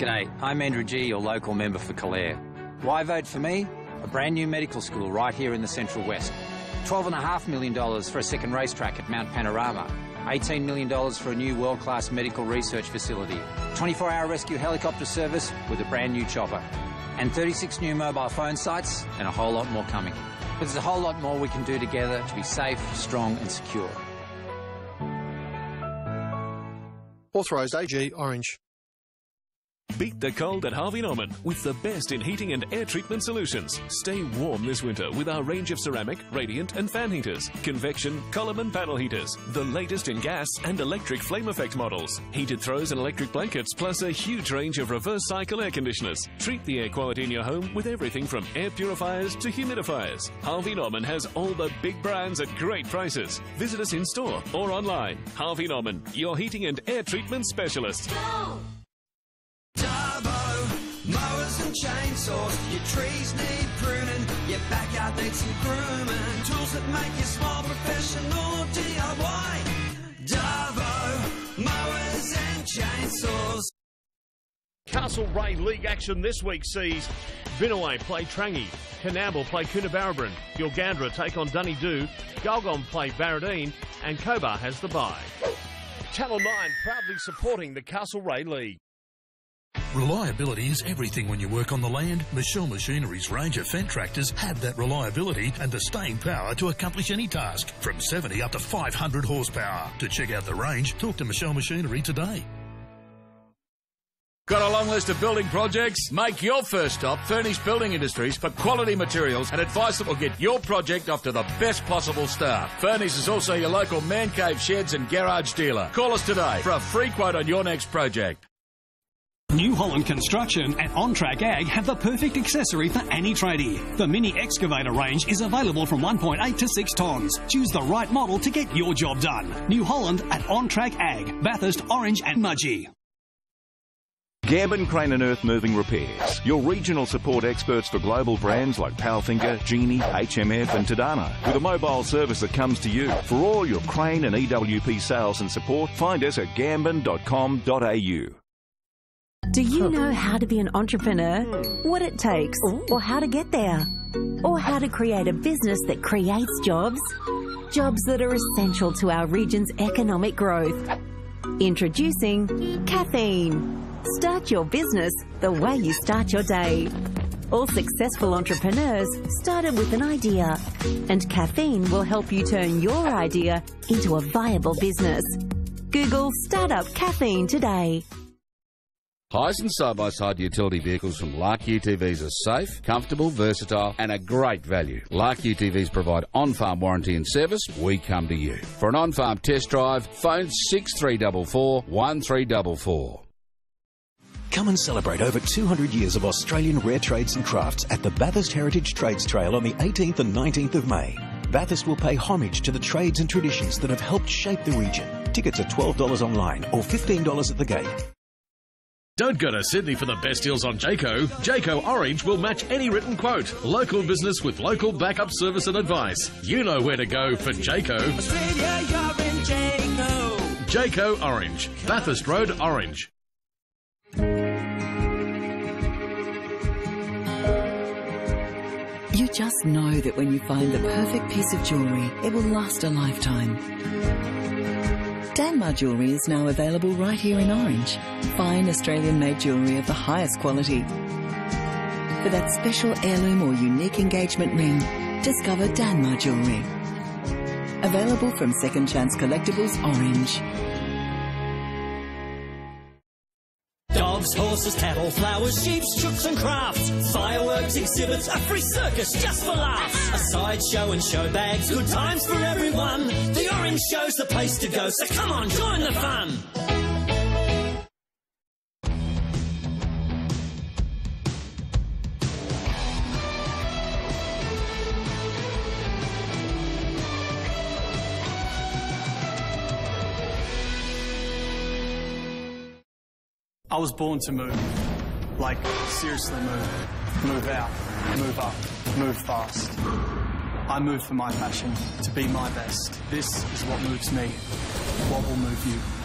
G'day, I'm Andrew Gee, your local member for Calare. Why vote for me? A brand new medical school right here in the Central West. $12.5 million for a second racetrack at Mount Panorama. $18 million for a new world-class medical research facility. 24-hour rescue helicopter service with a brand new chopper. And 36 new mobile phone sites and a whole lot more coming. But there's a whole lot more we can do together to be safe, strong and secure. Authorised AG Orange. Beat the cold at Harvey Norman with the best in heating and air treatment solutions. Stay warm this winter with our range of ceramic, radiant, and fan heaters, convection, column, and panel heaters, the latest in gas and electric flame effect models, heated throws and electric blankets, plus a huge range of reverse cycle air conditioners. Treat the air quality in your home with everything from air purifiers to humidifiers. Harvey Norman has all the big brands at great prices. Visit us in store or online. Harvey Norman, your heating and air treatment specialist. Mowers and chainsaws. Your trees need pruning. Your backyard needs some grooming. Tools that make you smile, professional DIY. Darbo, mowers and chainsaws. Castlereagh League action this week sees Binnaway play Trangie, Coonamble play Coonabarabran, Gilgandra take on Dunedoo, Gulgong play Baradine, and Cobar has the bye. Channel 9 proudly supporting the Castlereagh League. Reliability is everything when you work on the land. Michelle Machinery's range of Fendt tractors have that reliability and the staying power to accomplish any task from 70 up to 500 horsepower. To check out the range, talk to Michelle Machinery today. Got a long list of building projects? Make your first stop Furnished Building Industries for quality materials and advice that will get your project off to the best possible start. Furnish is also your local man cave sheds and garage dealer. Call us today for a free quote on your next project. New Holland Construction and On Track Ag have the perfect accessory for any tradie. The mini excavator range is available from 1.8 to 6 tonnes. Choose the right model to get your job done. New Holland at On Track Ag, Bathurst, Orange and Mudgee. Gambin Crane and Earth Moving Repairs. Your regional support experts for global brands like Palfinger, Genie, HMF and Tadano. With a mobile service that comes to you. For all your crane and EWP sales and support, find us at gambin.com.au. Do you know how to be an entrepreneur? What it takes, or how to get there? Or how to create a business that creates jobs? Jobs that are essential to our region's economic growth. Introducing Caffeine. Start your business the way you start your day. All successful entrepreneurs started with an idea, and caffeine will help you turn your idea into a viable business. Google Startup Caffeine today. And side-by-side utility vehicles from Lark UTVs are safe, comfortable, versatile and a great value. Lark UTVs provide on-farm warranty and service. We come to you. For an on-farm test drive, phone 6344 1344. Come and celebrate over 200 years of Australian rare trades and crafts at the Bathurst Heritage Trades Trail on the 18th and 19th of May. Bathurst will pay homage to the trades and traditions that have helped shape the region. Tickets are $12 online or $15 at the gate. Don't go to Sydney for the best deals on Jayco. Jayco Orange will match any written quote. Local business with local backup service and advice. You know where to go for Jayco. Australia, you're in Jayco. Jayco Orange. Bathurst Road, Orange. You just know that when you find the perfect piece of jewellery, it will last a lifetime. Danmar Jewellery is now available right here in Orange. Fine Australian made jewellery of the highest quality. For that special heirloom or unique engagement ring, discover Danmar Jewellery. Available from Second Chance Collectibles Orange. Dogs, horses, cattle, flowers, sheep, chooks and crafts. Fireworks, exhibits, a free circus just for laughs. A sideshow and show bags, good times for everyone. The Orange Show's the place to go, so come on, join the fun. I was born to move. Like, seriously move. Move out, move up, move fast. I move for my passion, to be my best. This is what moves me. What will move you?